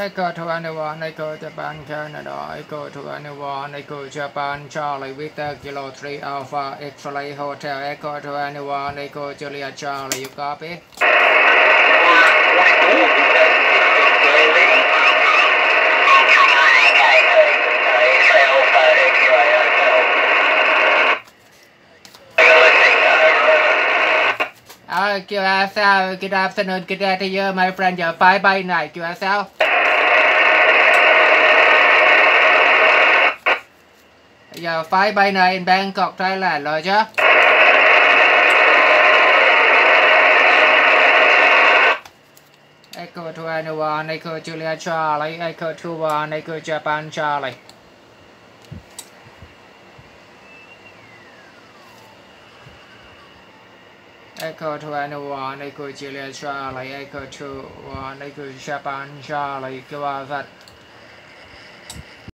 Echo to anyone, Echo Japan, Canada, Echo to anyone, Echo Japan, Charlie, Victor, Kilo 3 Alpha, X-Ray Hotel, Echo to anyone, Echo Julia Charlie, you copy? Uh, QSL, good afternoon, good day to you, my friend. You're 5 by night, QSL. Giờ 5 bay này in Bangkok, trai là rồi chứ? Echo to anyone, Echo Julia Charlie, Echo to one, Echo Japan Charlie. Echo to anyone, Echo Julia Charlie, Echo to one, Echo Japan Charlie, go out that.